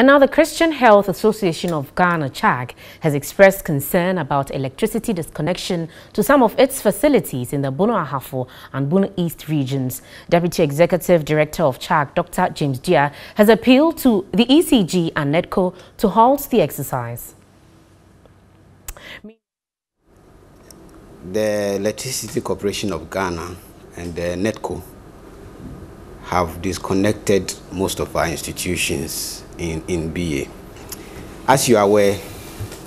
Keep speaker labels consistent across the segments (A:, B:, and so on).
A: And now the Christian Health Association of Ghana, CHAG, has expressed concern about electricity disconnection to some of its facilities in the Bono Ahafo and Bono East regions. Deputy Executive Director of CHAG, Dr. James Duah, has appealed to the ECG and NEDCO to halt the exercise.
B: The Electricity Corporation of Ghana and the NEDCO have disconnected most of our institutions in, in BA. As you are aware,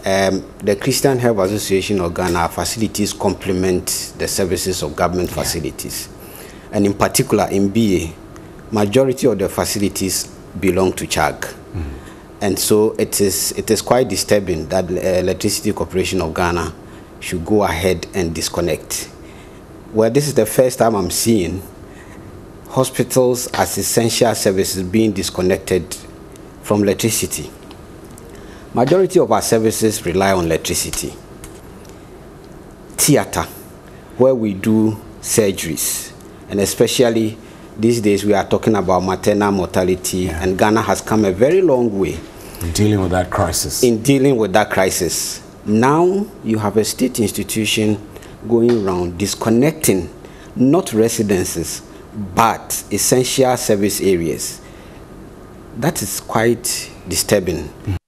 B: um, the Christian Health Association of Ghana facilities complement the services of government yeah. facilities. And in particular, in BA, majority of the facilities belong to CHAG. Mm. And so it is, it is quite disturbing that the Electricity Corporation of Ghana should go ahead and disconnect. Well, this is the first time I'm seeing hospitals as essential services being disconnected from electricity. Majority of our services rely on electricity. Theater, where we do surgeries, and especially these days we are talking about maternal mortality, yeah. and Ghana has come a very long way
C: in dealing with that crisis.
B: In dealing with that crisis. Now you have a state institution going around disconnecting not residences but essential service areas that is quite disturbing. Mm.